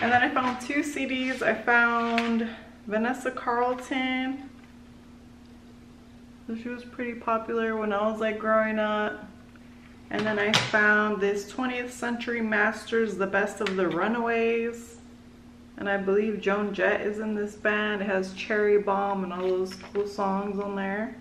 And then I found two CDs. I found Vanessa Carlton. She was pretty popular when I was like growing up. And then I found this 20th Century Masters, The Best of the Runaways. And I believe Joan Jett is in this band. It has Cherry Bomb and all those cool songs on there.